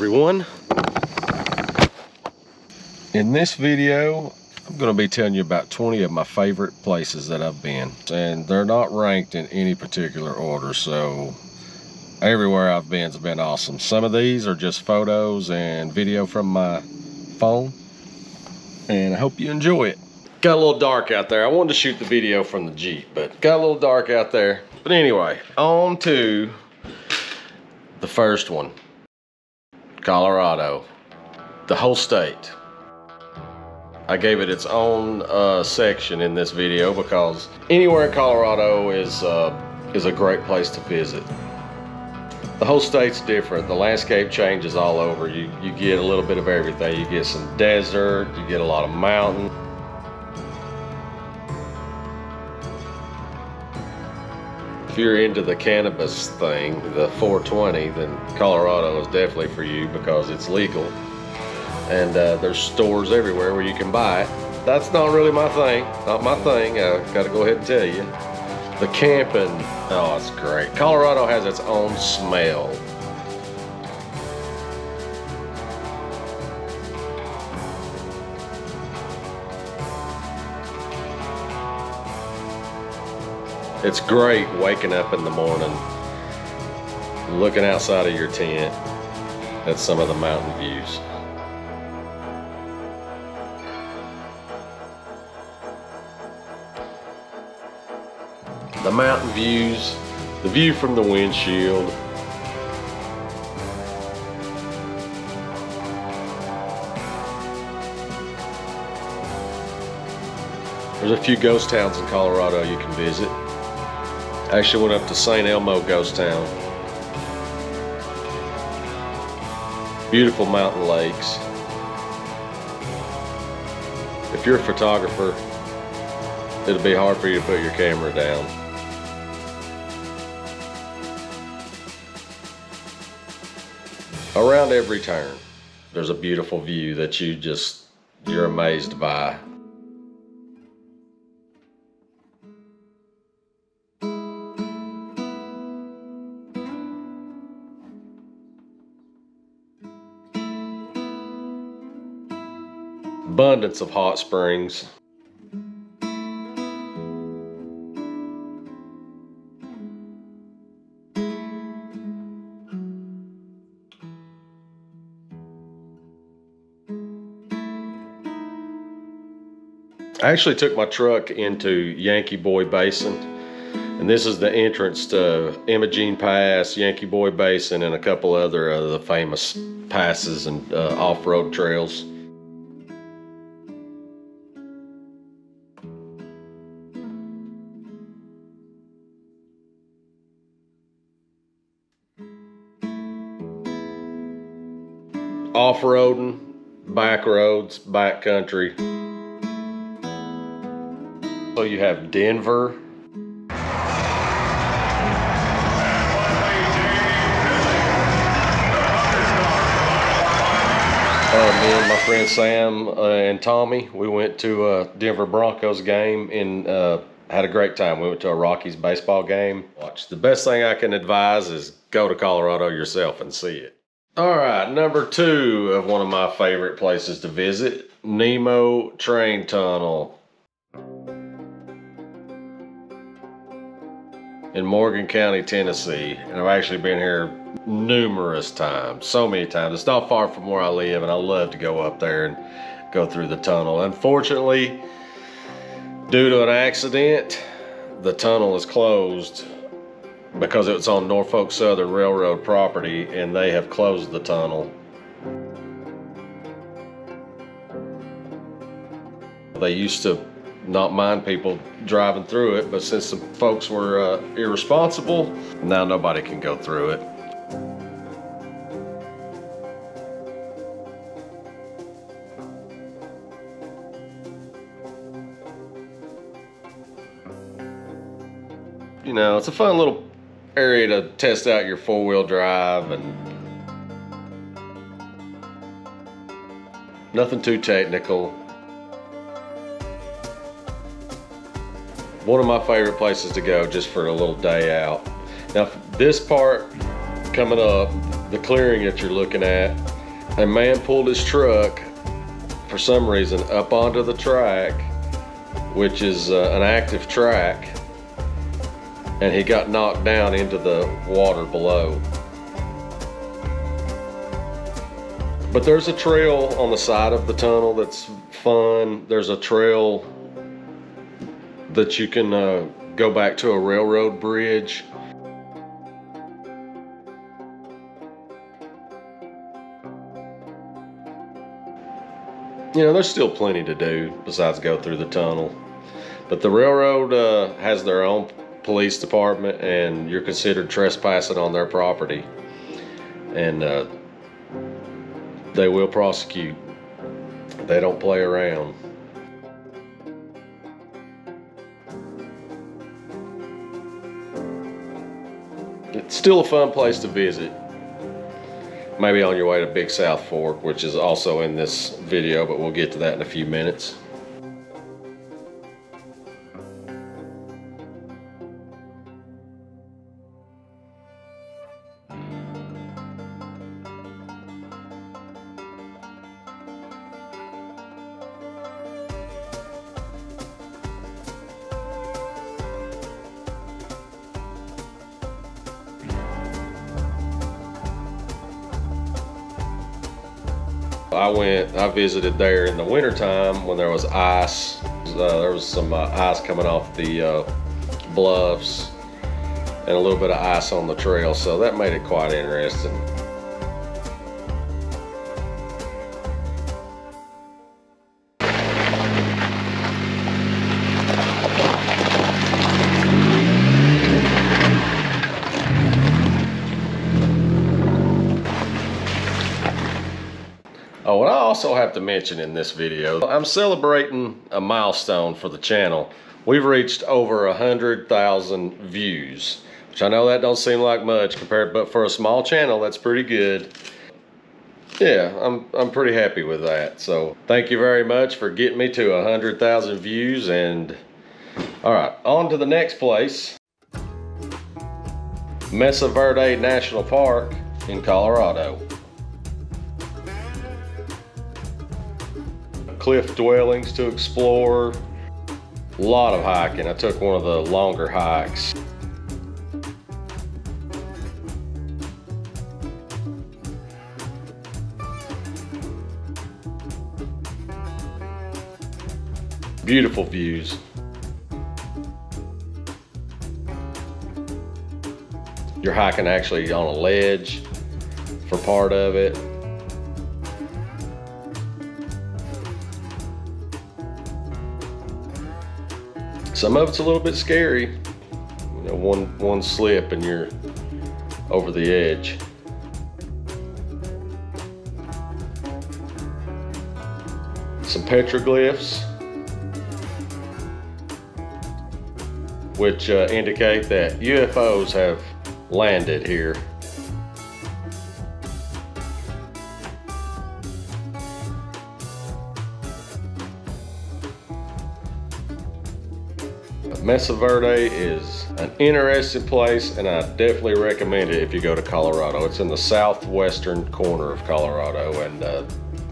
Everyone. In this video, I'm going to be telling you about 20 of my favorite places that I've been. And they're not ranked in any particular order, so everywhere I've been has been awesome. Some of these are just photos and video from my phone. And I hope you enjoy it. Got a little dark out there. I wanted to shoot the video from the Jeep, but got a little dark out there. But anyway, on to the first one. Colorado. The whole state. I gave it its own uh, section in this video because anywhere in Colorado is, uh, is a great place to visit. The whole state's different. The landscape changes all over. You, you get a little bit of everything. You get some desert, you get a lot of mountain, you're into the cannabis thing, the 420, then Colorado is definitely for you because it's legal. And uh, there's stores everywhere where you can buy it. That's not really my thing. Not my thing. I got to go ahead and tell you. The camping, oh, it's great. Colorado has its own smell. It's great waking up in the morning, looking outside of your tent at some of the mountain views. The mountain views, the view from the windshield, There's a few ghost towns in Colorado you can visit. I actually went up to St. Elmo Ghost Town. Beautiful mountain lakes. If you're a photographer, it'll be hard for you to put your camera down. Around every turn, there's a beautiful view that you just, you're amazed by. Abundance of hot springs. I actually took my truck into Yankee Boy Basin and this is the entrance to Imogene Pass, Yankee Boy Basin, and a couple other of the famous passes and uh, off-road trails. Off-roading, back roads, back country. So you have Denver. Uh, me and my friend Sam uh, and Tommy, we went to a Denver Broncos game and uh, had a great time. We went to a Rockies baseball game. Watch. The best thing I can advise is go to Colorado yourself and see it. All right, number two of one of my favorite places to visit, Nemo Train Tunnel. In Morgan County, Tennessee. And I've actually been here numerous times, so many times. It's not far from where I live, and I love to go up there and go through the tunnel. Unfortunately, due to an accident, the tunnel is closed because it's on Norfolk Southern Railroad property and they have closed the tunnel. They used to not mind people driving through it, but since the folks were uh, irresponsible, now nobody can go through it. You know, it's a fun little area to test out your four-wheel drive and nothing too technical. One of my favorite places to go just for a little day out. Now this part coming up, the clearing that you're looking at. A man pulled his truck for some reason up onto the track, which is uh, an active track, and he got knocked down into the water below. But there's a trail on the side of the tunnel that's fun. There's a trail that you can uh, go back to a railroad bridge. You know, there's still plenty to do besides go through the tunnel. But the railroad uh, has their own police department, and you're considered trespassing on their property. And uh, they will prosecute. They don't play around. It's still a fun place to visit. Maybe on your way to Big South Fork, which is also in this video, but we'll get to that in a few minutes. I went, I visited there in the wintertime when there was ice. Uh, there was some uh, ice coming off the uh, bluffs and a little bit of ice on the trail, so that made it quite interesting. Oh, and I also have to mention in this video, I'm celebrating a milestone for the channel. We've reached over a hundred thousand views, which I know that don't seem like much compared, but for a small channel, that's pretty good. Yeah, I'm I'm pretty happy with that. So thank you very much for getting me to a hundred thousand views. And all right, on to the next place, Mesa Verde National Park in Colorado. Cliff dwellings to explore. A lot of hiking. I took one of the longer hikes. Beautiful views. You're hiking actually on a ledge for part of it. Some of it's a little bit scary. You know, one one slip and you're over the edge. Some petroglyphs, which uh, indicate that UFOs have landed here. Mesa Verde is an interesting place and I definitely recommend it if you go to Colorado. It's in the southwestern corner of Colorado and uh,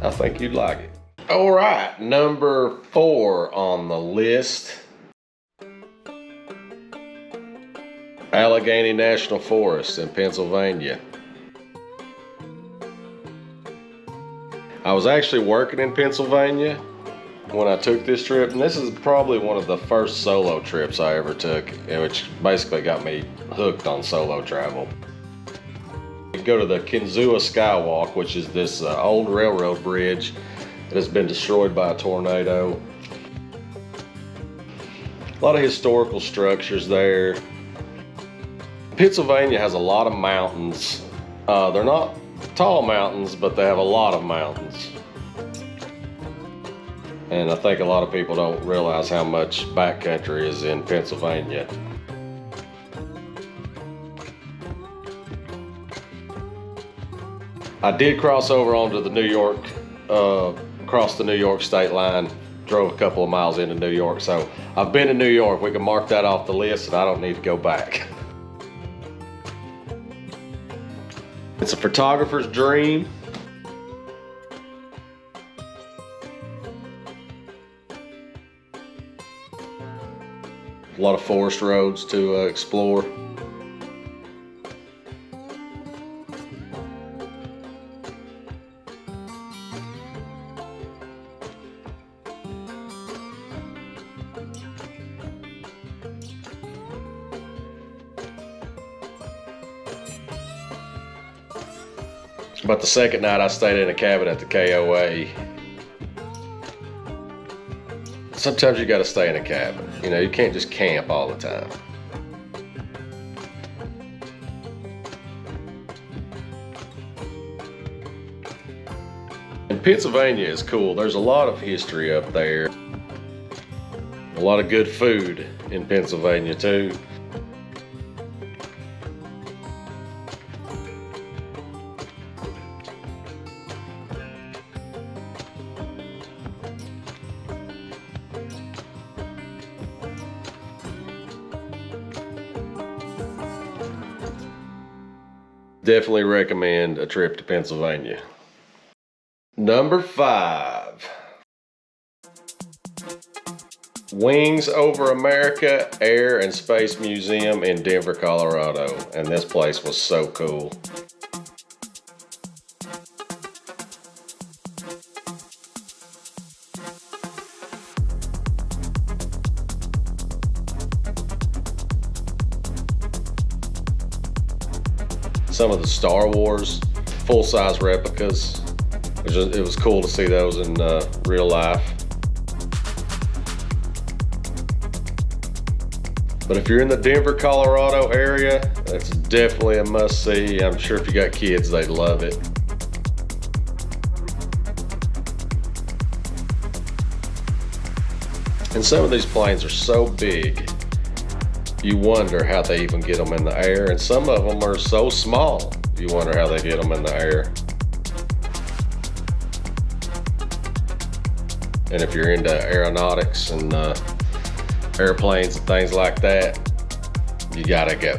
I think you'd like it. All right, number four on the list. Allegheny National Forest in Pennsylvania. I was actually working in Pennsylvania when I took this trip, and this is probably one of the first solo trips I ever took, which basically got me hooked on solo travel. You go to the Kinzua Skywalk, which is this uh, old railroad bridge that has been destroyed by a tornado. A lot of historical structures there. Pennsylvania has a lot of mountains. Uh, they're not tall mountains, but they have a lot of mountains. And I think a lot of people don't realize how much backcountry is in Pennsylvania. I did cross over onto the New York, uh, across the New York state line, drove a couple of miles into New York. So I've been to New York. We can mark that off the list and I don't need to go back. It's a photographer's dream. A lot of forest roads to uh, explore. But the second night I stayed in a cabin at the KOA. Sometimes you gotta stay in a cabin. You know, you can't just camp all the time. And Pennsylvania is cool. There's a lot of history up there. A lot of good food in Pennsylvania too. Definitely recommend a trip to Pennsylvania. Number five. Wings Over America Air and Space Museum in Denver, Colorado. And this place was so cool. Some of the Star Wars full-size replicas. It was, it was, cool to see those in uh, real life. But if you're in the Denver, Colorado area, it's definitely a must-see. I'm sure if you got kids, they'd love it. And some of these planes are so big you wonder how they even get them in the air. And some of them are so small, you wonder how they get them in the air. And if you're into aeronautics and uh, airplanes and things like that, you gotta go.